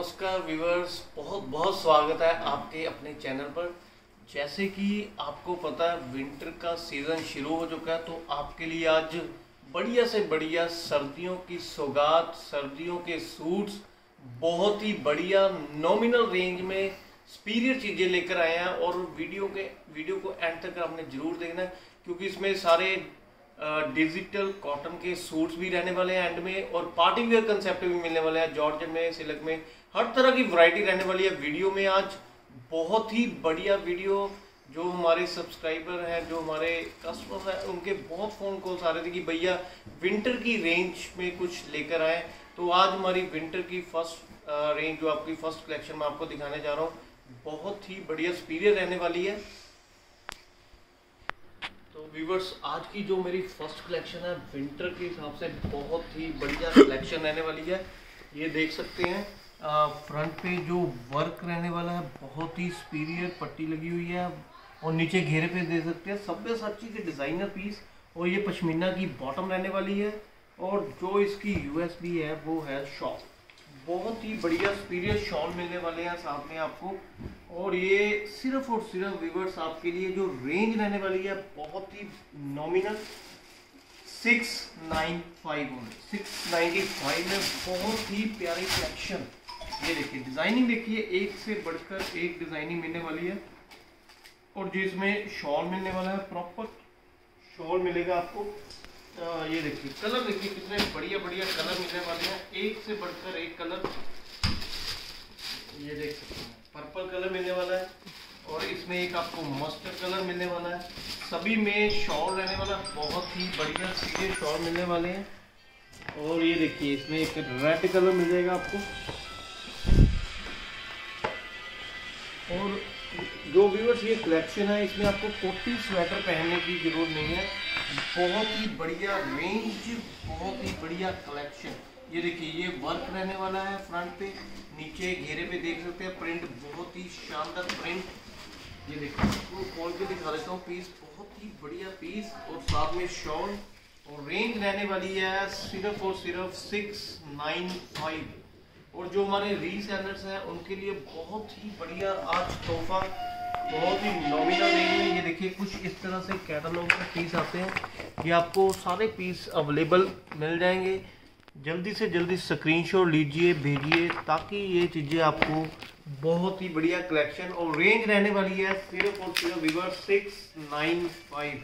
नमस्कार व्यूअर्स बहुत बहुत स्वागत है आपके अपने चैनल पर। जैसे कि आपको पता है विंटर का सीज़न शुरू हो चुका है तो आपके लिए आज बढ़िया से बढ़िया सर्दियों की सौगात, सर्दियों के सूट्स बहुत ही बढ़िया नॉमिनल रेंज में स्पीरियर चीज़ें लेकर आए हैं और वीडियो के वीडियो को एंड तक आपने ज़रूर देखना है, क्योंकि इसमें सारे डिजिटल कॉटन के सूट्स भी रहने वाले हैं एंड में और पार्टी वेयर कंसेप्ट भी मिलने वाले हैं जॉर्ज में सिल्क में। हर तरह की वैरायटी रहने वाली है। वीडियो में आज बहुत ही बढ़िया वीडियो जो हमारे सब्सक्राइबर हैं, जो हमारे कस्टमर हैं, उनके बहुत फ़ोन कॉल्स आ रहे थे कि भैया विंटर की रेंज में कुछ लेकर आए। तो आज हमारी विंटर की फ़र्स्ट रेंज जो आपकी फ़र्स्ट कलेक्शन में आपको दिखाने जा रहा हूँ, बहुत ही बढ़िया स्पीरियर रहने वाली है। तो व्यूवर्स आज की जो मेरी फ़र्स्ट कलेक्शन है विंटर के हिसाब से बहुत ही बढ़िया कलेक्शन रहने वाली है। ये देख सकते हैं। फ्रंट पे जो वर्क रहने वाला है, बहुत ही स्पीरियर पट्टी लगी हुई है। और नीचे घेरे पे दे सकते हैं सभ्य साची के डिज़ाइनर पीस और ये पश्मीना की बॉटम रहने वाली है। और जो इसकी यूएसबी है, वो है शॉल बहुत ही बढ़िया स्पीरियर शॉल मिलने वाले हैं साथ में आपको। और ये सिर्फ़ और सिर्फ़ व्यूवर्स आपके लिए जो रेंज रहने वाली है, बहुत ही nominal six nine five six ninety five में बहुत ही प्यारी कलेक्शन ये देखिए डिज़ाइनिंग देखिए एक से बढ़कर एक डिज़ाइनिंग मिलने वाली है। और जिसमें शॉल मिलने वाला है प्रॉपर शॉल मिलेगा आपको। आ, ये देखिए कलर देखिए कितने बढ़िया बढ़िया कलर मिलने वाले हैं। एक से बढ़कर एक कलर ये देख सकते हैं पर्पल कलर मिलने वाला है। और इसमें एक आपको मस्टर्ड कलर मिलने वाला है। सभी में शॉल रहने वाला बहुत ही बढ़िया सीधे शॉल मिलने वाले हैं। और ये देखिए इसमें एक रेड कलर मिल जाएगा आपको। जो ये कलेक्शन है, इसमें आपको कोटी स्वेटर पहनने की ज़रूरत नहीं है। बहुत ही बढ़िया रेंज बहुत ही बढ़िया कलेक्शन ये देखिए, ये वर्क रहने वाला है फ्रंट पे। नीचे घेरे पे देख सकते हैं प्रिंट बहुत ही शानदार प्रिंट ये देखिए, इसको खोल के दिखा देता हूँ पीस बहुत ही बढ़िया पीस और साथ में शॉल और रेंज रहने वाली है सिर्फ़ और सिर्फ़ सिक्स नाइन फाइव और जो हमारे रीसेलर्स हैं, उनके लिए बहुत ही बढ़िया आज तोहफा। बहुत ही नॉमिनल रेंज में ये देखिए, कुछ इस तरह से कैटलॉग के पीस आते हैं। ये आपको सारे पीस अवेलेबल मिल जाएँगे। जल्दी से जल्दी स्क्रीनशॉट लीजिए, भेजिए, ताकि ये चीज़ें आपको बहुत ही बढ़िया कलेक्शन और रेंज रहने वाली है। सिर्फ़ और सिर्फ़ विवर सिक्स नाइन फाइव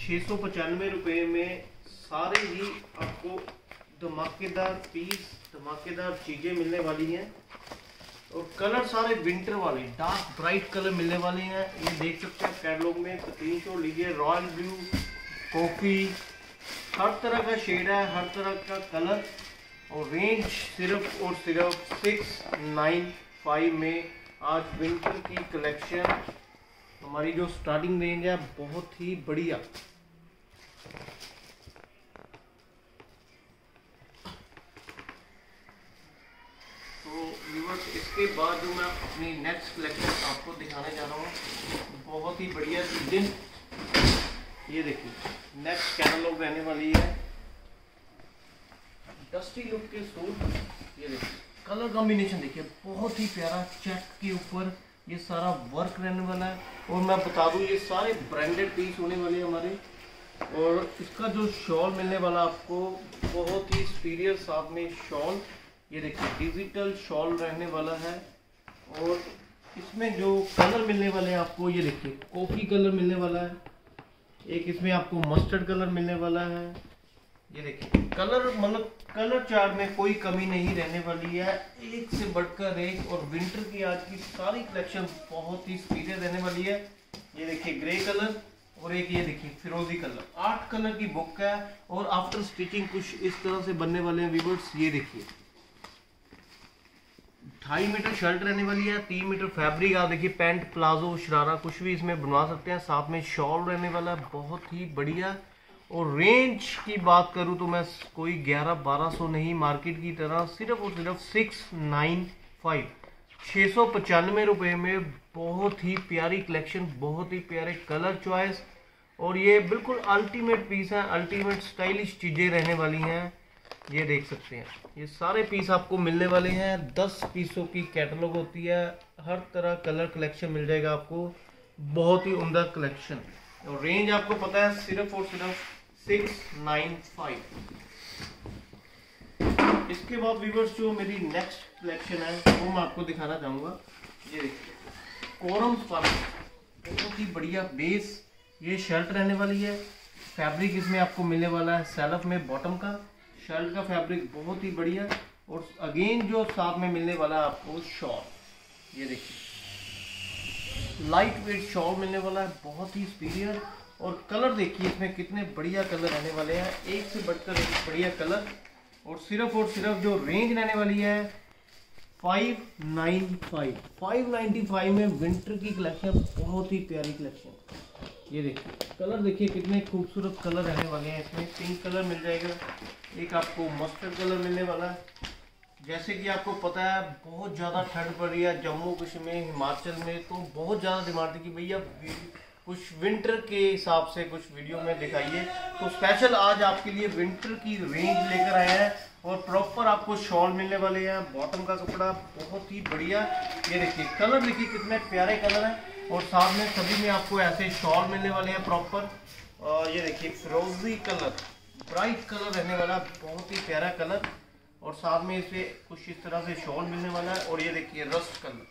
छः सौ पचानवे रुपये में सारे ही आपको धमाकेदार पीस धमाकेदार चीज़ें मिलने वाली हैं। और कलर सारे विंटर वाले डार्क ब्राइट कलर मिलने वाले हैं। ये देख सकते हैं कैटलॉग में स्क्रीन शॉट लीजिए रॉयल ब्लू कॉफ़ी हर तरह का शेड है, हर तरह का कलर और रेंज सिर्फ़ और सिर्फ़ सिक्स नाइन फाइव में आज विंटर की कलेक्शन हमारी जो स्टार्टिंग रेंज है, बहुत ही बढ़िया व्यूवर्स इसके बाद जो मैं अपनी नेक्स्ट कलेक्शन आपको दिखाने जा रहा हूँ, बहुत ही बढ़िया चीज़ें ये देखिए नेक्स्ट कैटलॉग रहने वाली है। डस्टी लुक के सूट ये देखिए कलर कॉम्बिनेशन देखिए, बहुत ही प्यारा चेक के ऊपर ये सारा वर्क रहने वाला है। और मैं बता दूँ, ये सारे ब्रांडेड पीस होने वाले हैं हमारे। और इसका जो शॉल मिलने वाला आपको, बहुत ही साथ में शॉल ये देखिए, डिजिटल शॉल रहने वाला है और इसमें जो कलर मिलने वाले हैं आपको, ये देखिए, कॉफ़ी कलर मिलने वाला है। एक इसमें आपको मस्टर्ड कलर मिलने वाला है। ये देखिए, कलर मतलब कलर चार्ट में कोई कमी नहीं रहने वाली है। एक से बढ़कर एक और विंटर की आज की सारी कलेक्शन बहुत ही स्पीडियर रहने वाली है। ये देखिए, ग्रे कलर और एक ये देखिए, फिरोजी कलर। आठ कलर की बुक है और आफ्टर स्टिचिंग कुछ इस तरह से बनने वाले हैं वीवर्स ये देखिए। ढाई मीटर शर्ट रहने वाली है, तीन मीटर फैब्रिक आप देखिए पैंट, प्लाजो, शरारा, कुछ भी इसमें बनवा सकते हैं। साथ में शॉल रहने वाला है, बहुत ही बढ़िया। और रेंज की बात करूँ तो मैं कोई ग्यारह, बारह सौ नहीं मार्केट की तरह सिर्फ़ और सिर्फ़ सिक्स नाइन फाइव छः सौ पचानवे रुपये में बहुत ही प्यारी कलेक्शन बहुत ही प्यारे कलर चॉइस और ये बिल्कुल अल्टीमेट पीस है अल्टीमेट स्टाइलिश चीज़ें रहने वाली हैं। ये देख सकते हैं। ये सारे पीस आपको मिलने वाले हैं। दस पीसों की कैटलॉग होती है। हर तरह कलर कलेक्शन मिल जाएगा आपको। बहुत ही उमदा कलेक्शन और रेंज आपको पता है, सिर्फ़ और सिर्फ़ सिक्स नाइन फाइव इसके बाद व्यूवर्स जो मेरी नेक्स्ट कलेक्शन है, वो मैं आपको दिखाना चाहूँगा। ये कोरम बहुत ही बढ़िया बेस ये शर्ट रहने वाली है। फैब्रिक इसमें आपको मिलने वाला है। सेल्फ में बॉटम का। शर्ट का फैब्रिक बहुत ही बढ़िया और अगेन जो साथ में मिलने वाला है आपको शॉल ये देखिए। लाइट वेट शॉल मिलने वाला है, बहुत ही सुपीरियर और कलर देखिए इसमें कितने बढ़िया कलर रहने वाले हैं। एक से बढ़कर एक बढ़िया कलर और सिर्फ़ और सिर्फ़ जो रेंज रहने वाली है five nine five five ninety five में विंटर की कलेक्शन बहुत ही प्यारी कलेक्शन ये देखिए, कलर देखिए, कितने खूबसूरत कलर रहने वाले हैं इसमें। पिंक कलर मिल जाएगा, एक आपको मस्टर्ड कलर मिलने वाला है। जैसे कि आपको पता है, बहुत ज़्यादा ठंड पड़ रही है जम्मू कश्मीर में, हिमाचल में तो बहुत ज़्यादा डिमांड थी कि भैया कुछ विंटर के हिसाब से कुछ वीडियो में दिखाइए। तो स्पेशल आज आपके लिए विंटर की रेंज लेकर आए हैं और प्रॉपर आपको शॉल मिलने वाले हैं बॉटम का कपड़ा, बहुत ही बढ़िया। ये देखिए, कलर देखिए, कितने प्यारे कलर हैं। और साथ में सभी में आपको ऐसे शॉल मिलने वाले हैं प्रॉपर और ये देखिए फ्रोजी कलर ब्राइट कलर रहने वाला, बहुत ही प्यारा कलर और साथ में इसे कुछ इस तरह से शॉल मिलने वाला है। और ये देखिए रस्ट कलर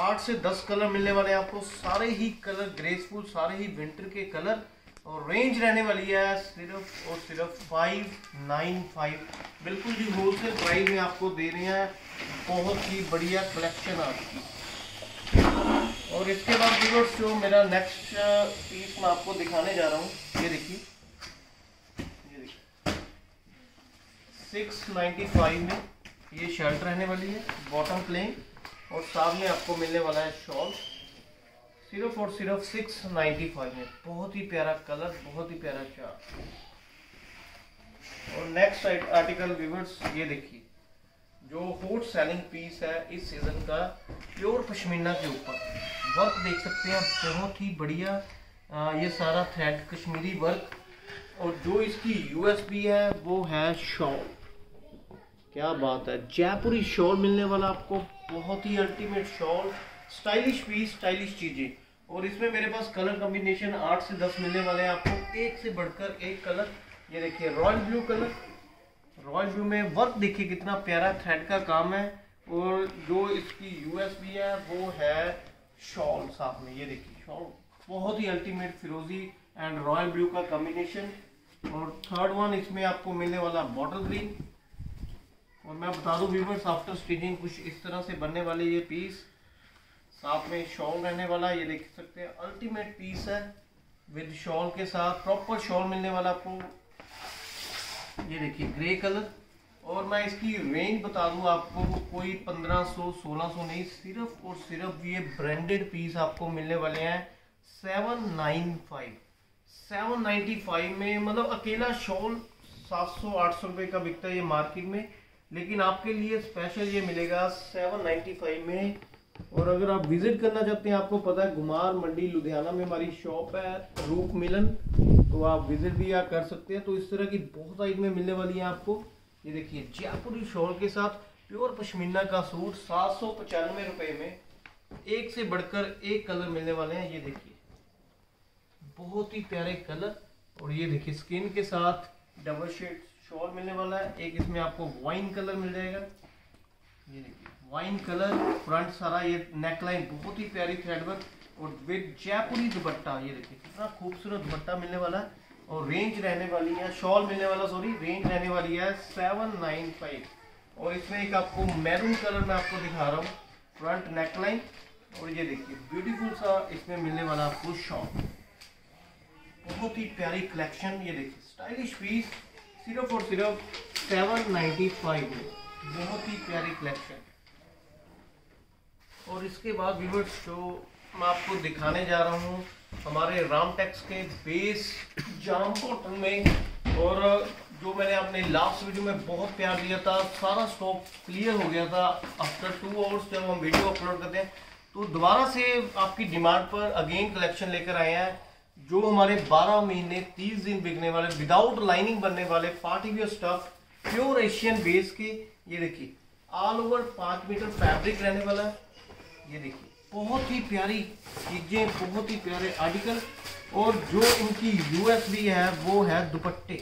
आठ से दस कलर मिलने वाले हैं आपको। सारे ही कलर ग्रेसफुल सारे ही विंटर के कलर और रेंज रहने वाली है सिर्फ़ और सिर्फ़ फाइव नाइन फाइव बिल्कुल जी होलसेल प्राइस में आपको दे रहे हैं। बहुत ही बढ़िया कलेक्शन आपकी और इसके बाद व्यूअर्स जो मेरा नेक्स्ट पीस uh, मैं आपको दिखाने जा रहा हूँ ये देखिए। ये देखिए। सिक्स नाइन्टी फाइव में ये शर्ट रहने वाली है बॉटम प्लेन और में आपको मिलने वाला है शॉल सिर्फ़ और सिर्फ़ सिक्स नाइन्टी फाइव में। बहुत ही प्यारा कलर बहुत ही प्यारा चार्ट और नेक्स्ट आर्टिकल व्यूवर्स ये देखिए। जो हॉट सेलिंग पीस है इस सीज़न का प्योर पश्मीना के ऊपर। वर्क देख सकते हैं बहुत ही बढ़िया ये सारा थ्रेड कश्मीरी वर्क और जो इसकी यूएसपी है, वो है शॉल क्या बात है जयपुरी शॉल मिलने वाला आपको, बहुत ही ultimate shawl stylish piece stylish चीज़ें। और इसमें मेरे पास कलर कॉम्बिनेशन आठ से दस मिलने वाले हैं आपको। एक से बढ़कर एक कलर ये देखिए royal blue colour royal view में वर्क देखिए कितना प्यारा थ्रेड का काम है और जो इसकी यूएसबी है, वो है शॉल साथ में, ये देखिए शॉल बहुत ही अल्टीमेट फिरोजी एंड रॉयल ब्लू का कॉम्बिनेशन और थर्ड वन इसमें आपको मिलने वाला बॉटल ग्रीन और मैं बता दूँ व्यूवर्स आफ्टर स्टिचिंग कुछ इस तरह से बनने वाले ये पीस साथ में शॉल रहने वाला, ये देख सकते हैं अल्टीमेट पीस है। विद शॉल के साथ प्रॉपर शॉल मिलने वाला आपको। ये देखिए ग्रे कलर और मैं इसकी रेंज बता दूँ आपको कोई 1500 1600 नहीं, सिर्फ़ और सिर्फ़ ये ब्रांडेड पीस आपको मिलने वाले हैं 795 795 में मतलब अकेला शॉल 700 800 रुपए का बिकता है ये मार्केट में। लेकिन आपके लिए स्पेशल ये मिलेगा 795 में और अगर आप विज़िट करना चाहते हैं, आपको पता है गुमार मंडी लुधियाना में हमारी शॉप है, रूप मिलन तो आप विज़िट भी यहाँ कर सकते हैं। तो इस तरह की बहुत आइटमें मिलने वाली हैं आपको। ये देखिए, जयपुरी शॉल के साथ प्योर पश्मीना का सूट, सात सौ पचानवे रुपए में। एक से बढ़कर एक कलर मिलने वाले हैं, ये देखिए। बहुत ही प्यारे कलर। और ये देखिए, स्किन के साथ डबल शेड शॉल मिलने वाला है। एक इसमें आपको वाइन कलर मिल जाएगा। ये देखिए। वाइन कलर, फ्रंट सारा ये नेकलाइन, बहुत ही प्यारी थ्रेडवर्क और विद जयपुरी दुपट्टा, ये देखिए, कितना खूबसूरत दुपट्टा मिलने वाला है और रेंज रहने वाली है शॉल मिलने वाला सॉरी रेंज रहने वाली है सेवन नाइन फाइव और इसमें एक आपको मैरून कलर में आपको दिखा रहा हूँ फ्रंट नेकलाइन और ये देखिए ब्यूटीफुल सा इसमें मिलने वाला आपको शॉल बहुत ही प्यारी कलेक्शन ये देखिए स्टाइलिश पीस सिर्फ़ और सिर्फ़ सेवन फाइव बहुत ही प्यारी कलेक्शन और इसके बाद व्यूवर्स जो मैं आपको दिखाने जा रहा हूँ, हमारे रामटेक्स के बेस जाम में। और जो मैंने अपने लास्ट वीडियो में बहुत प्यार दिया था, सारा स्टॉक क्लियर हो गया था आफ्टर टू आवर्स जब हम वीडियो अपलोड करते हैं। तो दोबारा से आपकी डिमांड पर अगेन कलेक्शन लेकर आए हैं, जो हमारे 12 महीने 30 दिन बिकने वाले विदाउट लाइनिंग बनने वाले party wear stuff pure Asian base के, ये देखिए ऑल ओवर पाँच मीटर फैब्रिक रहने वाला है। ये देखिए, बहुत ही प्यारी चीज़ें, बहुत ही प्यारे आर्टिकल और जो इनकी यूएसबी है, वो है दुपट्टे।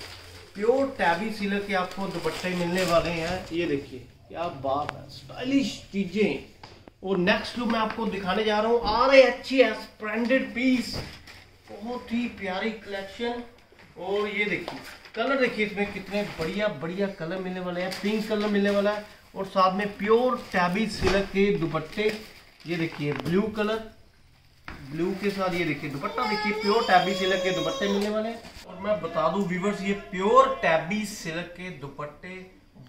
प्योर टैबी सिलर के आपको दुपट्टे मिलने वाले हैं। ये देखिए, क्या बात है स्टाइलिश चीज़ें। और नेक्स्ट लुक मैं आपको दिखाने जा रहा हूँ R H S branded piece बहुत ही प्यारी कलेक्शन और ये देखिए कलर देखिए इसमें कितने बढ़िया बढ़िया कलर मिलने वाले हैं पिंक कलर मिलने वाला है। और साथ में प्योर टैबी सिलक के दुपट्टे ये देखिए ब्लू कलर ब्लू के साथ ये देखिए, दुपट्टा देखिए प्योर टैबी सिल्क के दुपट्टे मिलने वाले और मैं बता दूँ व्यूवर्स ये प्योर टैबी सिल्क के दुपट्टे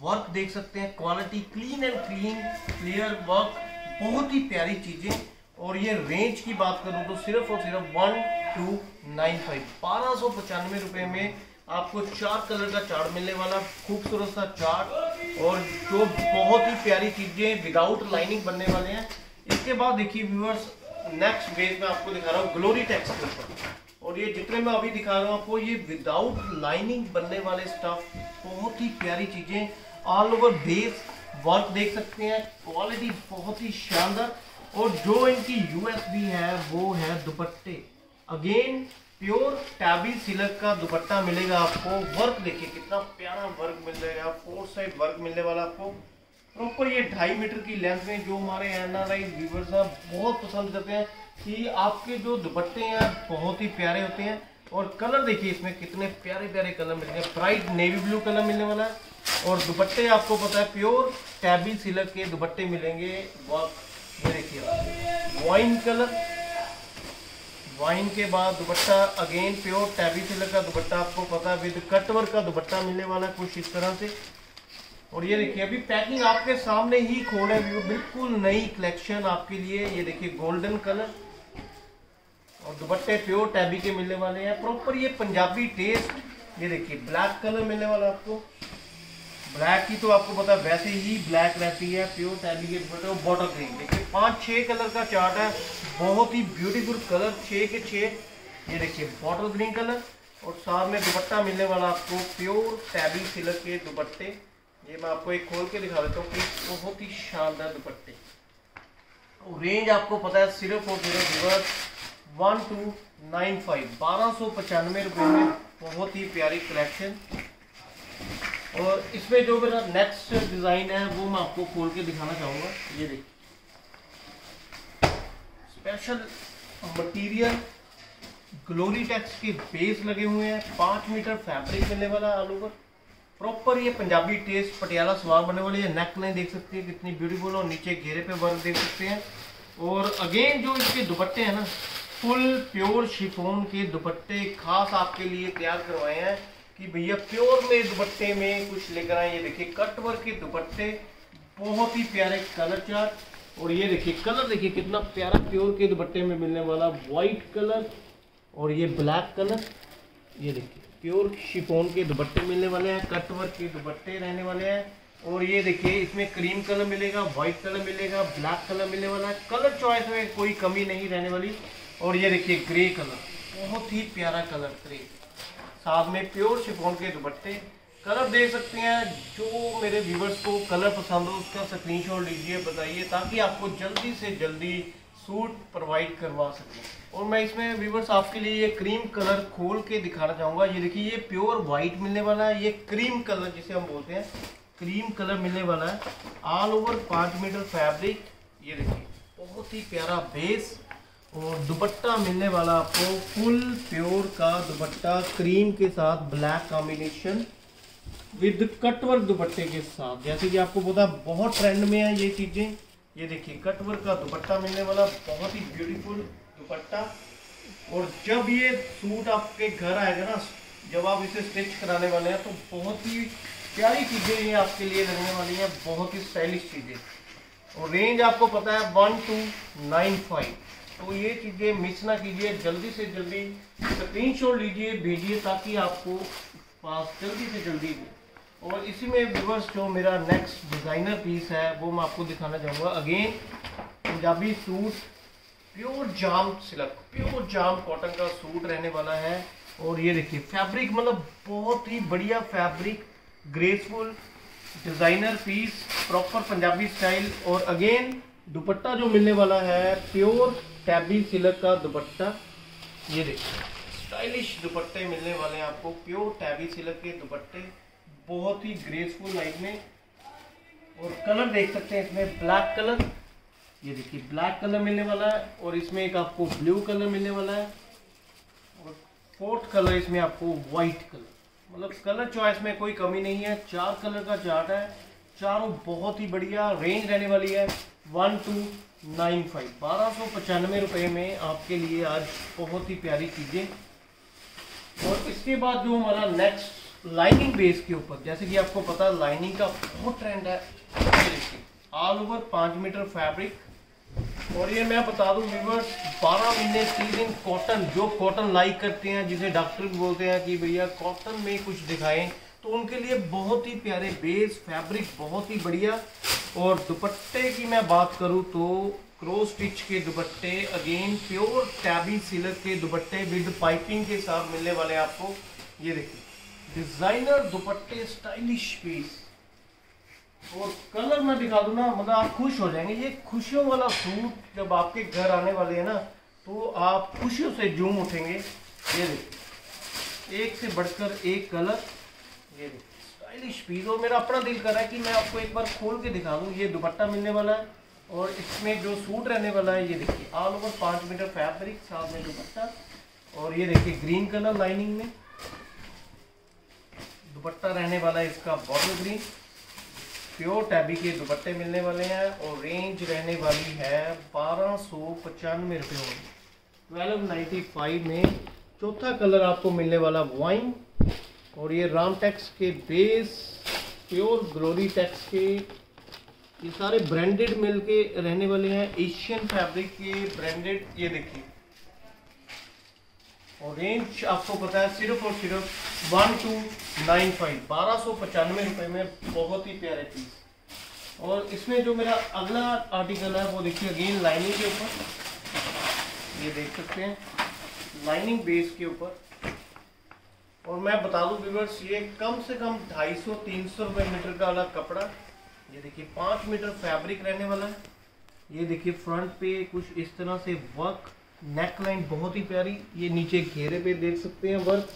वर्क देख सकते हैं। Quality clean and clean clear work बहुत ही प्यारी चीज़ें। और ये रेंज की बात करूँ तो सिर्फ़ और सिर्फ़ वन टू नाइन फाइव बारह सौ पचानवे रुपए में आपको चार कलर का चार्ट मिलने वाला, खूबसूरत सा चार्ट और जो बहुत ही प्यारी चीज़ें विदाउट लाइनिंग बनने वाले हैं। इसके बाद देखिए व्यूअर्स नेक्स्ट बेस में आपको दिखा रहा हूँ ग्लोरी टैक्स के ऊपर। और ये जितने मैं अभी दिखा रहा हूँ आपको, ये विदाउट लाइनिंग बनने वाले स्टफ़ बहुत ही प्यारी चीज़ें ऑल ओवर बेस वर्क देख सकते हैं। क्वालिटी बहुत ही शानदार। और जो इनकी यूएसबी है, वो है दुपट्टे। अगेन प्योर टैबी सिल्क का दुपट्टा मिलेगा आपको। वर्क देखिए, कितना प्यारा वर्क मिल जाएगा फोर साइड वर्क मिलने वाला आपको। प्रॉपर ये ढाई मीटर की लेंथ में जो हमारे एनआरआई व्यूवर्स हैं, बहुत पसंद करते हैं कि आपके जो दुपट्टे हैं, बहुत ही प्यारे होते हैं। और कलर देखिए इसमें कितने प्यारे प्यारे कलर मिलते हैं। ब्राइट नेवी ब्लू कलर मिलने वाला है। और दुपट्टे आपको पता है प्योर टैबी सिलक के दुपट्टे मिलेंगे। देखिए वाइन कलर वाइन के बाद dupatta again pure tabby silk का दुपट्टा आपको पता है। विद कटवर का दुपट्टा मिलने वाला है कुछ इस तरह से। और ये देखिए, अभी पैकिंग आपके सामने ही खोले बिल्कुल नई कलेक्शन आपके लिए। ये देखिए गोल्डन कलर और दुपट्टे प्योर टैबी के मिलने वाले हैं। प्रॉपर ये पंजाबी टेस्ट ये देखिए ब्लैक कलर मिलने वाला आपको। ब्लैक की तो आपको पता वैसे ही ब्लैक रहती है प्योर टैबी के दुपट्टे और बॉटल ग्रीन देखिए, पाँच छह कलर का चार्ट है, बहुत ही ब्यूटीफुल कलर छह के छह। ये देखिए बॉटल ग्रीन कलर और साथ में दुपट्टा मिलने वाला आपको प्योर टैबी सिलक के दुपट्टे। ये मैं आपको एक खोल के दिखा देता हूँ कि बहुत ही शानदार दुपट्टे। रेंज आपको पता है सिर्फ़ और सिर्फ़ reverse one two nine five बारह सौ पचानवे रुपये में बहुत ही प्यारी कलेक्शन और इसमें जो मेरा नेक्स्ट डिज़ाइन है, वो मैं आपको खोल के दिखाना चाहूँगा। ये देखिए। स्पेशल मटेरियल ग्लोरी टैक्स के बेस लगे हुए हैं। पाँच मीटर फैब्रिक मिलने वाला है ऑल ओवर प्रॉपर ये पंजाबी टेस्ट पटियाला सवार बनने वाली है। नेक लाइन देख सकते, कितनी ब्यूटीफुल और नीचे घेरे पे वर्क देख सकते हैं। और अगेन जो इसके दुपट्टे हैं ना फुल प्योर शिफोन के दुपट्टे खास आपके लिए तैयार करवाए हैं कि भैया प्योर में दुपट्टे में कुछ लेकर आए। ये देखिए कट वर्क के दुपट्टे, बहुत ही प्यारे कलर चार्ट और ये देखिए कलर देखिए, कितना प्यारा प्योर के दुपट्टे में मिलने वाला व्हाइट कलर और ये ब्लैक कलर ये देखिए प्योर शिफोन के दुपट्टे मिलने वाले हैं कटवर्क के दुपट्टे रहने वाले हैं। और ये देखिए, इसमें क्रीम कलर मिलेगा व्हाइट कलर मिलेगा ब्लैक कलर मिलने वाला है। कलर चॉइस में कोई कमी नहीं रहने वाली। और ये देखिए ग्रे कलर बहुत ही प्यारा कलर ग्रे साथ में प्योर शिफोन के दुपट्टे। कलर देख सकते हैं, जो मेरे व्यूवर्स को कलर पसंद हो, उसका स्क्रीनशॉट लीजिए, बताइए, ताकि आपको जल्दी से जल्दी सूट प्रोवाइड करवा सकें। और मैं इसमें व्यूवर्स आपके लिए ये क्रीम कलर खोल के दिखाना चाहूँगा। ये देखिए, ये प्योर वाइट मिलने वाला है। ये क्रीम कलर जिसे हम बोलते हैं क्रीम कलर मिलने वाला है। ऑल ओवर पाँच मीटर फैब्रिक ये देखिए, बहुत ही प्यारा बेस और दुपट्टा मिलने वाला आपको। फुल प्योर का दुपट्टा क्रीम के साथ ब्लैक कॉम्बिनेशन विद कटवर्क दुपट्टे के साथ। जैसे कि आपको पता, बहुत ट्रेंड में है ये चीज़ें। ये देखिए कटवर्क का दुपट्टा मिलने वाला, बहुत ही ब्यूटीफुल दुपट्टा, और जब ये सूट आपके घर आएगा ना, जब आप इसे स्टिच कराने वाले हैं तो बहुत ही प्यारी चीज़ें ये आपके लिए रहने वाली हैं, बहुत ही स्टाइलिश चीज़ें। और रेंज आपको पता है वन टू नाइन फाइव तो ये चीज़ें मिस ना कीजिए, जल्दी से जल्दी स्क्रीन शॉट लीजिए, भेजिए, ताकि आपको पास जल्दी से जल्दी और इसी में व्यूवर्स जो मेरा नेक्स्ट डिज़ाइनर पीस है, वो मैं आपको दिखाना चाहूँगा। Again Punjabi suit pure jam silk, pure jam cotton का सूट रहने वाला है। और ये देखिए फैब्रिक मतलब बहुत ही बढ़िया fabric graceful designer piece proper Punjabi style और अगेन दुपट्टा जो मिलने वाला है प्योर टैबी सिल्क का दुपट्टा। ये देखिए स्टाइलिश दुपट्टे मिलने वाले हैं आपको प्योर टैबी सिल्क के दुपट्टे, बहुत ही ग्रेसफुल लाइट में। और कलर देख सकते हैं, इसमें ब्लैक कलर ये देखिए ब्लैक कलर मिलने वाला है और इसमें एक आपको ब्लू कलर मिलने वाला है और फोर्थ कलर इसमें आपको व्हाइट कलर मतलब कलर चॉइस में कोई कमी नहीं है, चार कलर का चार्ट है, चारों बहुत ही बढ़िया रेंज रहने वाली है वन टू नाइन फाइव बारह सौ पचानवे रुपये में आपके लिए आज बहुत ही प्यारी चीज़ें। और इसके बाद जो हमारा नेक्स्ट लाइनिंग बेस के ऊपर, जैसे कि आपको पता लाइनिंग का बहुत ट्रेंड है। ऑल ओवर पाँच मीटर फैब्रिक और ये मैं बता दूँ व्यूवर्स 12 महीने सीज़न कॉटन जो कॉटन लाइक करते हैं, जिसे डॉक्टर भी बोलते हैं कि भैया कॉटन में कुछ दिखाएँ तो उनके लिए बहुत ही प्यारे बेस फैब्रिक बहुत ही बढ़िया। और दुपट्टे की मैं बात करूँ तो क्रो स्टिच के दुपट्टे अगेन प्योर टैबी सिलक के दुपट्टे विद पाइपिंग के साथ मिलने वाले आपको। ये देखिए डिज़ाइनर दुपट्टे स्टाइलिश पीस और कलर मैं दिखा दूँ ना मतलब आप खुश हो जाएँगे। ये खुशियों वाला सूट जब आपके घर आने वाले हैं ना तो आप खुशियों से जूम उठेंगे। ये देखिए, एक से बढ़कर एक कलर। ये देखिए स्टाइलिश पीस और मेरा अपना दिल कर रहा है कि मैं आपको एक बार खोल के दिखा दूँ। ये दुपट्टा मिलने वाला है और इसमें जो सूट रहने वाला है, ये देखिए ऑल ओवर पाँच मीटर फैब्रिक साथ में दुपट्टा। और ये देखिए ग्रीन कलर लाइनिंग में। दुपट्टा रहने वाला है इसका बॉर्डर ग्रीन प्योर टैबी के दुपट्टे मिलने वाले हैं और रेंज रहने वाली है बारह सौ पचानवे रुपये ट्वेल्व नाइन्टी फाइव में चौथा कलर आपको मिलने वाला वाइन और ये राम टैक्स के बेस प्योर ग्लोरी टैक्स के ये सारे ब्रांडेड मिल के रहने वाले हैं। एशियन फैब्रिक के ब्रांडेड ये देखिए। और रेंज आपको पता है सिर्फ़ और सिर्फ़ वन टू नाइन फाइव बारह सौ पचानवे रुपये में बहुत ही प्यारे पीस और इसमें जो मेरा अगला आर्टिकल है, वो देखिए अगेन लाइनिंग के ऊपर। ये देख सकते हैं लाइनिंग बेस के ऊपर। और मैं बता दूँ व्यूवर्स ये कम से कम 250 300 रुपए मीटर का वाला कपड़ा। ये देखिए पाँच मीटर फैब्रिक रहने वाला है। ये देखिए फ्रंट पे कुछ इस तरह से वर्क नेक लाइन बहुत ही प्यारी, ये नीचे घेरे पे देख सकते हैं वर्क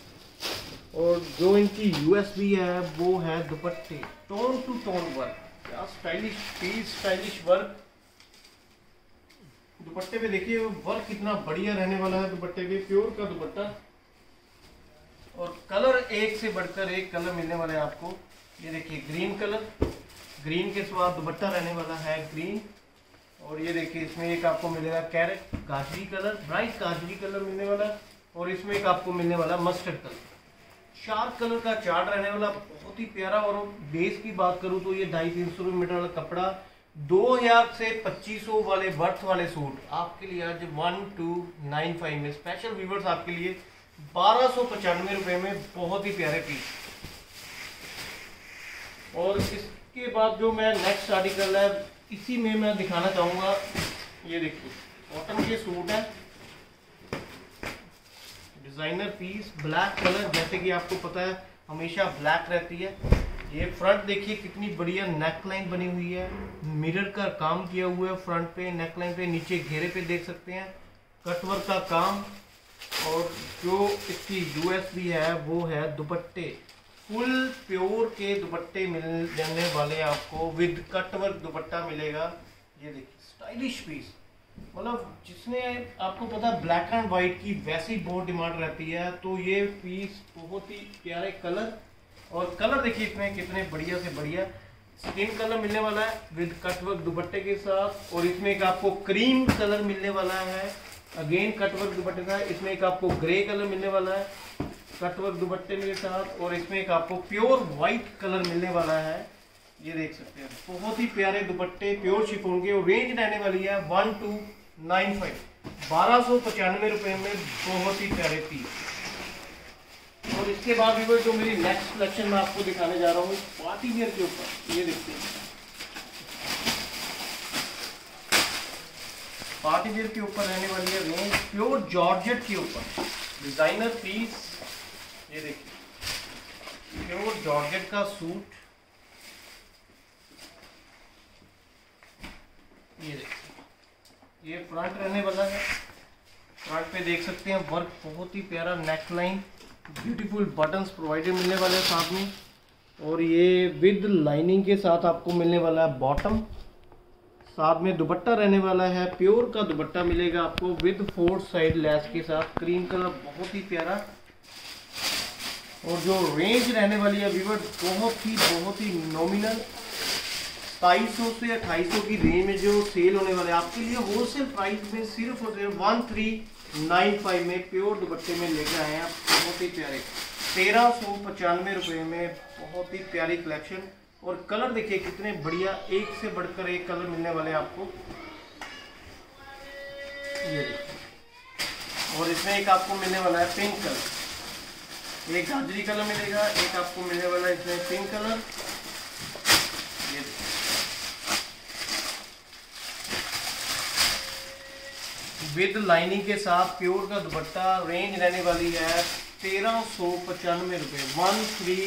और जो इनकी यूएसबी है, वो है दुपट्टे। टोन टू टोन वर्क क्या स्टाइलिश पीस स्टाइलिश वर्क दुपट्टे पे देखिए वर्क कितना बढ़िया रहने वाला है दुपट्टे पे प्योर का दुपट्टा। और कलर एक से बढ़कर एक कलर मिलने वाले हैं आपको। ये देखिए ग्रीन कलर ग्रीन के स्वाद दुपट्टा रहने वाला है ग्रीन और ये देखिए, इसमें एक आपको मिलेगा कैरेट गाजरी कलर ब्राइट गाजरी कलर मिलने वाला और इसमें एक आपको मिलने वाला मस्टर्ड कलर शार्प कलर का चार्ट रहने वाला, बहुत ही प्यारा और बेस की बात करूँ तो ये ढाई तीन सौ मीटर वाला कपड़ा, दो हज़ार से पच्चीस सौ वाले बर्थ वाले सूट आपके लिए आज वन टू नाइन फाइव में स्पेशल व्यूवर्स आपके लिए बारह सौ पचानवे रुपए में बहुत ही प्यारे पीस और इसके बाद जो मैं नेक्स्ट आर्टिकल है इसी में मैं दिखाना चाहूँगा, ये देखिए कॉटन के सूट है। डिज़ाइनर पीस ब्लैक कलर जैसे कि आपको पता है, हमेशा ब्लैक रहती है। ये फ्रंट देखिए, कितनी बढ़िया नेक लाइन बनी हुई है। मिरर का काम किया हुआ है फ्रंट पे नेक लाइन पे, नीचे घेरे पे देख सकते हैं। कटवर्क का काम, और जो इसकी यूएसबी है, वो है दुपट्टे। फुल प्योर के दुपट्टे मिल जाने वाले आपको विद कटवर्क दुपट्टा मिलेगा। ये देखिए स्टाइलिश पीस मतलब जिसने, आपको पता ब्लैक एंड व्हाइट की वैसी बहुत डिमांड रहती है तो ये पीस बहुत ही प्यारे कलर और कलर देखिए इसमें कितने बढ़िया से बढ़िया। स्किन कलर मिलने वाला है विद कटवर्क दुपट्टे के साथ, और इसमें एक आपको क्रीम कलर मिलने वाला है। अगेन कटवर्क दुपट्टे का, इसमें एक आपको ग्रे कलर मिलने वाला है। कटवर्क दुपट्टे के साथ, और इसमें एक आपको प्योर व्हाइट कलर मिलने वाला है। ये देख सकते हैं। बहुत ही प्यारे दुपट्टे प्योर शिफोन के, और रेंज रहने वाली है वन टू नाइन फाइव बारह सौ पचानवे रुपए में बहुत ही प्यारे पीस और इसके बाद भी जो मेरी नेक्स्ट कलेक्शन मैं आपको दिखाने जा रहा हूँ पार्टी वेयर के ऊपर। ये देखते हैं। पार्टी वेयर के ऊपर रहने वाली है रेंज प्योर जॉर्जेट के ऊपर। डिज़ाइनर पीस ये देखिए प्योर जॉर्जेट का सूट ये देखिए, ये फ्रंट रहने वाला है। फ्रंट पे देख सकते हैं वर्क बहुत ही प्यारा neck line beautiful buttons provided मिलने वाले हैं साथ में। और ये विद लाइनिंग के साथ आपको मिलने वाला है बॉटम साथ में दुपट्टा रहने वाला है प्योर का दुपट्टा मिलेगा आपको विद फोर साइड लेस के साथ। क्रीम कलर बहुत ही प्यारा और जो रेंज रहने वाली है व्यूवर बहुत ही बहुत ही नॉमिनल सताईस सौ से अट्ठाईस सौ की रेंज में जो सेल होने वाले आपके लिए होलसेल प्राइस में सिर्फ़ और सिर्फ़ वन थ्री नाइन फाइव में प्योर दुपट्टे में लेकर आए हैं आप, बहुत ही प्यारे। तेरह सौ पचानवे रुपये में बहुत ही प्यारी कलेक्शन और कलर देखिए, कितने बढ़िया, एक से बढ़कर एक कलर मिलने वाले हैं आपको। ये और इसमें एक आपको मिलने वाला है पिंक कलर एक गाजरी कलर मिलेगा, एक आपको मिलने वाला इसमें पिंक कलर। ये विद लाइनिंग के साथ प्योर का दुपट्टा रेंज रहने वाली है तेरह सौ पचानवे रुपये वन थ्री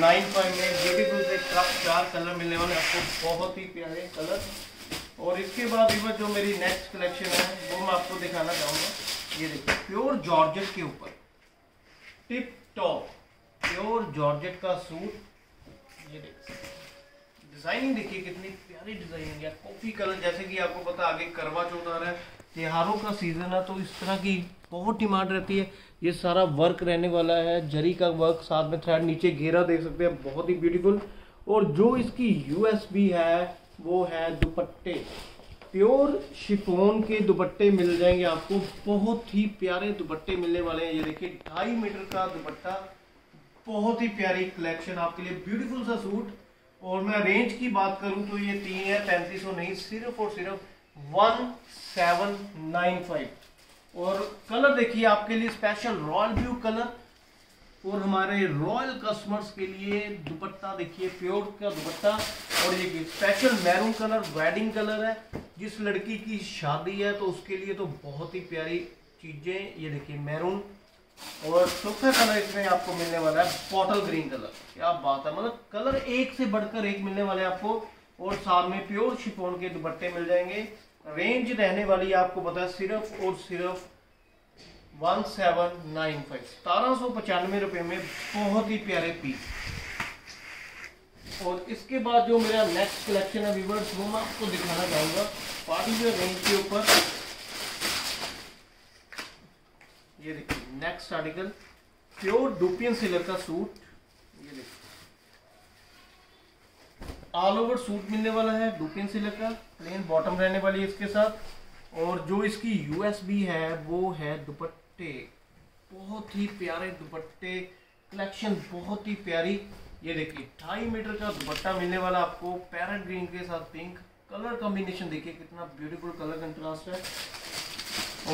नाइन फाइव में ब्यूटीफुल से चार कलर मिलने वाले आपको बहुत ही प्यारे कलर। और इसके बाद इवन जो मेरी नेक्स्ट कलेक्शन है, वो मैं आपको दिखाना चाहूँगा। ये देखिए प्योर जॉर्जेट के ऊपर। टिप टॉप प्योर जॉर्जेट का सूट ये डिज़ाइनिंग देखिए कितनी प्यारी डिज़ाइनिंग है। कॉफ़ी कलर जैसे कि आपको पता आगे करवा चौथ आ रहा है। त्योहारों का सीज़न है तो इस तरह की बहुत डिमांड रहती है। ये सारा वर्क रहने वाला है। जरी का वर्क साथ में थ्रेड नीचे घेरा देख सकते हैं। बहुत ही ब्यूटीफुल और जो इसकी यूएसबी है, वो है दुपट्टे। प्योर शिफोन के दुपट्टे मिल जाएँगे आपको। बहुत ही प्यारे दुपट्टे मिलने वाले हैं। ये देखिए, ढाई मीटर का दुपट्टा। बहुत ही प्यारी कलेक्शन आपके लिए। ब्यूटीफुल सा सूट। और मैं रेंज की बात करूँ तो ये तीन है, पैंतीस सौ नहीं, सिर्फ़ और सिर्फ़ वन सेवन नाइन फाइव। और कलर देखिए, आपके लिए स्पेशल रॉयल ब्लू कलर और हमारे रॉयल कस्टमर्स के लिए दुपट्टा, देखिए प्योर का दुपट्टा और ये special maroon colour wedding colour है। जिस लड़की की शादी है तो उसके लिए तो बहुत ही प्यारी चीज़ें, ये देखिए मैरून और चौथा कलर इसमें आपको मिलने वाला है बॉटल ग्रीन कलर क्या बात है मतलब कलर एक से बढ़कर एक मिलने वाले आपको और साथ में प्योर शिफोन के दुपट्टे मिल जाएँगे। रेंज रहने वाली आपको पता है, सिर्फ़ और सिर्फ़ वन सेवन नाइन फाइव सतारह सौ पचानवे रुपए में बहुत ही प्यारे पीस और इसके बाद जो मेरा नेक्स्ट कलेक्शन है व्यूवर्स वो मैं आपको दिखाना चाहूँगा। पार्टी वेयर रेंज के ऊपर। ये देखिए next article pure dupion silk का सूट ये देखिए। ऑल ओवर सूट मिलने वाला है डुपियन सिलर का। प्लेन बॉटम रहने वाली है इसके साथ। और जो इसकी यूएसबी है, वो है दुपट्टे। बहुत ही प्यारे दुपट्टे, कलेक्शन बहुत ही प्यारी। ये देखिए, ढाई मीटर का दुपट्टा मिलने वाला आपको पैरेट ग्रीन के साथ पिंक। कलर कॉम्बिनेशन देखिए, कितना ब्यूटीफुल कलर कंट्रास्ट है।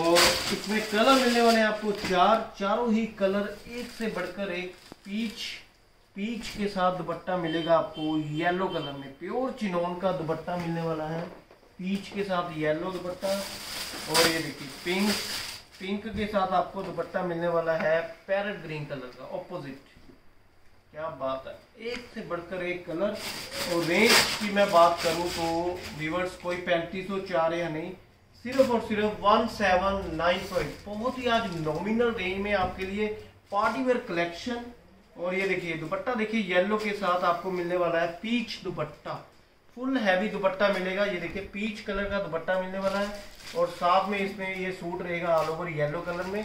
और इसमें कलर मिलने वाले हैं आपको चार। चारों ही कलर एक से बढ़कर एक पीच पीच के साथ दुपट्टा मिलेगा आपको येलो कलर में। प्योर चिनोन का दुपट्टा मिलने वाला है। पीच के साथ येलो दुपट्टा। और ये देखिए पिंक पिंक के साथ आपको दुपट्टा मिलने वाला है पैरट ग्रीन कलर का ऑपोजिट क्या बात है। एक से बढ़कर एक कलर और रेंज की मैं बात करूँ तो व्यूवर्स कोई पैंतीस सौ चार या नहीं, सिर्फ़ और सिर्फ़ वन सेवन नाइन फाइव। बहुत ही आज नॉमिनल रेंज में आपके लिए पार्टी वेयर कलेक्शन और ये देखिए, दुपट्टा देखिए येलो के साथ आपको मिलने वाला है peach dupatta. Full heavy dupatta मिलेगा, ये देखिए पीच कलर का दुपट्टा मिलने वाला है। और साथ में इसमें ये सूट रहेगा ऑल ओवर येलो कलर में।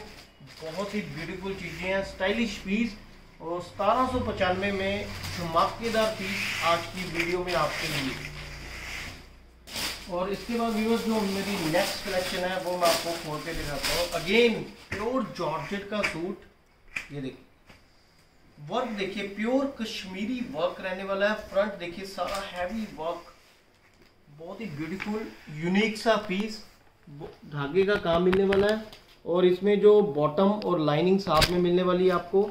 बहुत ही ब्यूटीफुल चीज़ें हैं स्टाइलिश पीस और सतारह सौ पचानवे में धमाकेदार पीस आज की वीडियो में आपके लिए। और इसके बाद व्यूअर्स जो मेरी नेक्स्ट कलेक्शन है, वो मैं आपको खोल के दिखाता हूँ। अगेन प्योर जॉर्जेट का सूट ये देखिए। वर्क देखिए प्योर कश्मीरी वर्क रहने वाला है। फ्रंट देखिए, सारा हैवी वर्क बहुत ही ब्यूटीफुल यूनिक सा पीस धागे का काम मिलने वाला है और इसमें जो बॉटम और लाइनिंग साथ में मिलने वाली है आपको,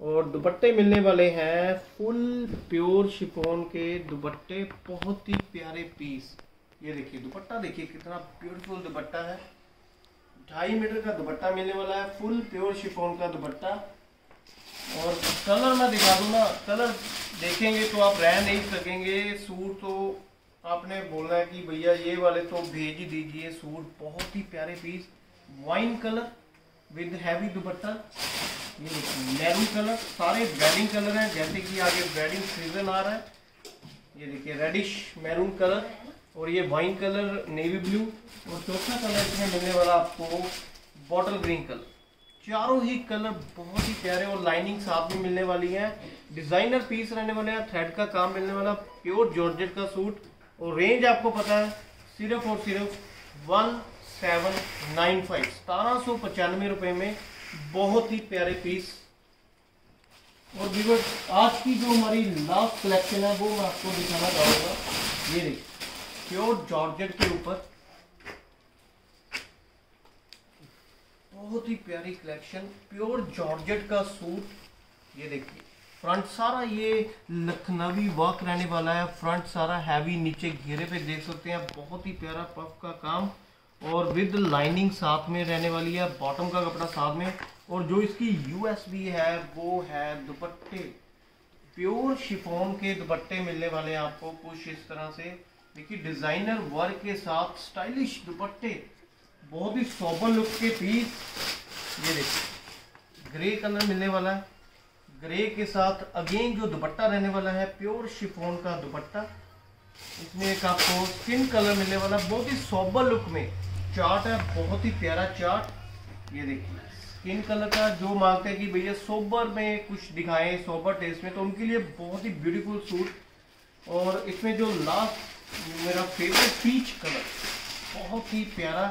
और दुपट्टे मिलने वाले हैं फुल प्योर शिफोन के दुपट्टे। बहुत ही प्यारे पीस ये देखिए, दुपट्टा देखिए, कितना ब्यूटीफुल दुपट्टा है। ढाई मीटर का दुपट्टा मिलने वाला है फुल प्योर शिफोन का दुपट्टा। और कलर मैं दिखा दूँ ना कलर देखेंगे तो आप रह नहीं सकेंगे, सूट तो आपने बोलना है कि भैया ये वाले तो भेज ही दीजिए सूट, बहुत ही प्यारे piece wine colour with heavy dupatta, ये मैरून कलर सारे वेडिंग कलर हैं, जैसे कि आगे वेडिंग सीज़न आ रहा है। ये देखिए रेडिश मैरून कलर और ये वाइन कलर नेवी ब्लू और चौथा कलर इसमें मिलने वाला आपको बॉटल ग्रीन कलर चारों ही कलर बहुत ही प्यारे और लाइनिंग साथ में मिलने वाली है। डिज़ाइनर पीस रहने वाले हैं थ्रेड का काम मिलने वाला प्योर जॉर्जेट का सूट और रेंज आपको पता है सिर्फ़ और सिर्फ़ वन सेवन नाइन फाइव सतारह सौ पचानवे रुपए में बहुत ही प्यारे पीस और व्यूअर्स आज की जो हमारी लास्ट कलेक्शन है, वो मैं आपको दिखाना चाहूँगा। ये देखिए प्योर जॉर्जेट के ऊपर। बहुत ही प्यारी कलेक्शन प्योर जॉर्जेट का सूट ये देखिए फ्रंट सारा ये लखनवी वर्क रहने वाला है। फ्रंट सारा हैवी नीचे घेरे पे देख सकते हैं। बहुत ही प्यारा पफ का काम। और विद लाइनिंग साथ में रहने वाली है। बॉटम का कपड़ा साथ में। और जो इसकी यूएसबी है, वो है दुपट्टे। प्योर शिफोन के दुपट्टे मिलने वाले हैं आपको कुछ इस तरह से। देखिए डिज़ाइनर वर्क के साथ स्टाइलिश दुपट्टे। बहुत ही सोबर लुक के पीस ये देखिए ग्रे कलर मिलने वाला है। ग्रे के साथ अगेन जो दुपट्टा रहने वाला है प्योर शिफोन का दुपट्टा, इसमें एक आपको स्किन कलर मिलने वाला, बहुत ही सोबर लुक में चार्ट है, बहुत ही प्यारा चार्ट ये देखिए स्किन कलर का जो मांगते हैं कि भैया सोबर में कुछ दिखाएँ सोबर टेस्ट में तो उनके लिए बहुत ही ब्यूटीफुल सूट और इसमें जो लास्ट मेरा फेवरेट पीच कलर बहुत ही प्यारा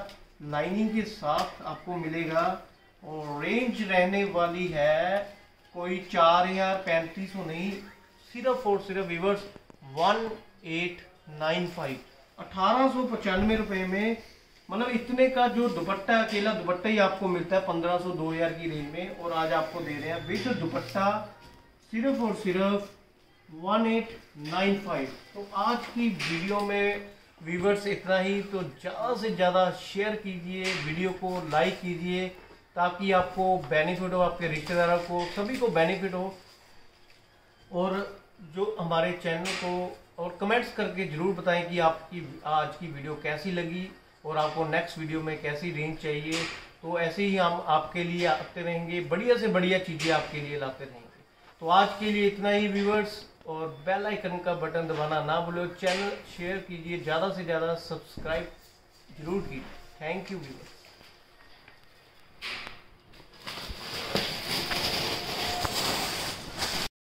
लाइनिंग के साथ आपको मिलेगा। और रेंज रहने वाली है कोई चार हज़ार पैंतीस सौ नहीं, सिर्फ़ और सिर्फ़ viewers one eight nine five अठारह सौ पचानवे रुपये में मतलब इतने का जो दुपट्टा अकेला, दुपट्टा ही आपको मिलता है पंद्रह सौ, दो हज़ार की रेंज में, और आज आपको दे रहे हैं विद दुपट्टा, सिर्फ़ और सिर्फ़ वन एट नाइन फाइव तो आज की वीडियो में व्यूवर्स इतना ही तो ज़्यादा से ज़्यादा शेयर कीजिए वीडियो को लाइक कीजिए ताकि आपको बेनिफिट हो, आपके रिश्तेदारों को, सभी को बेनिफिट हो। और जो हमारे चैनल को और कमेंट्स करके ज़रूर बताएँ कि आपकी, आज की वीडियो कैसी लगी और आपको नेक्स्ट वीडियो में कैसी रेंज चाहिए। तो ऐसे ही हम आपके लिए आते रहेंगे। बढ़िया से बढ़िया चीज़ें आपके लिए लाते रहेंगे। तो आज के लिए इतना ही व्यूवर्स और बेल आइकन का बटन दबाना ना भूलो चैनल शेयर कीजिए। ज़्यादा से ज़्यादा सब्सक्राइब ज़रूर कीजिए। Thank you viewers